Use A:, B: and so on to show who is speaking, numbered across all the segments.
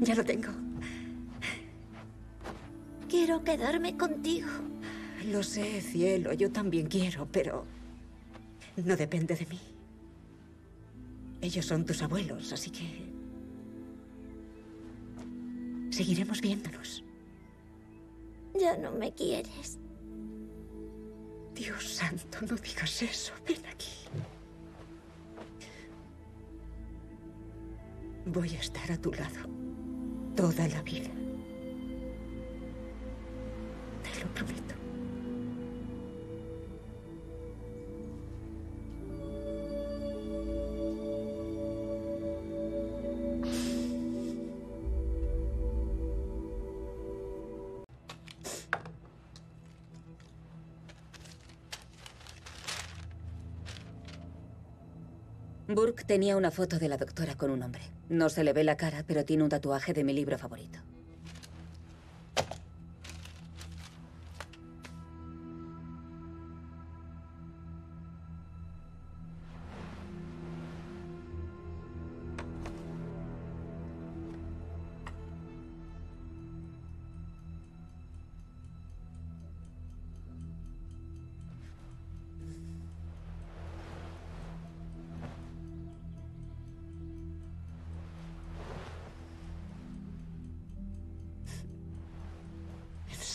A: Ya lo tengo.
B: Quiero quedarme contigo.
A: Lo sé, cielo, yo también quiero, pero no depende de mí. Ellos son tus abuelos, así que... Seguiremos viéndonos.
B: Ya no me quieres.
A: Dios santo, no digas eso. Ven aquí. Voy a estar a tu lado toda la vida. Te lo prometo.
C: Burke tenía una foto de la doctora con un hombre. No se le ve la cara, pero tiene un tatuaje de mi libro favorito.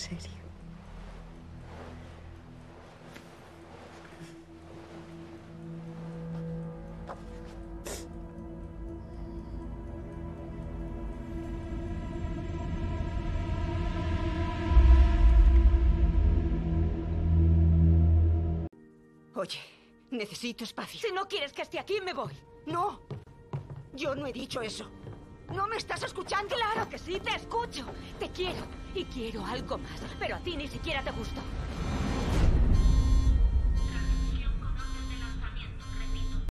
A: Serio?
D: Oye, necesito espacio.
E: Si no quieres que esté aquí, me voy.
D: No, yo no he dicho eso. ¿No me estás escuchando?
E: Claro que sí, te escucho. Te quiero y quiero algo más, pero a ti ni siquiera te gustó.